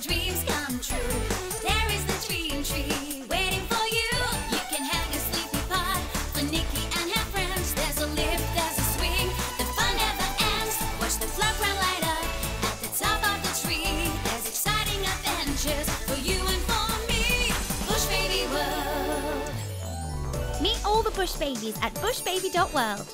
dreams come true. There is the dream tree waiting for you. You can hang a sleepy pot for Nikki and her friends. There's a lift, there's a swing, the fun never ends. Watch the flood run light up at the top of the tree. There's exciting adventures for you and for me. Bush Baby World. Meet all the Bush babies at bushbaby.world.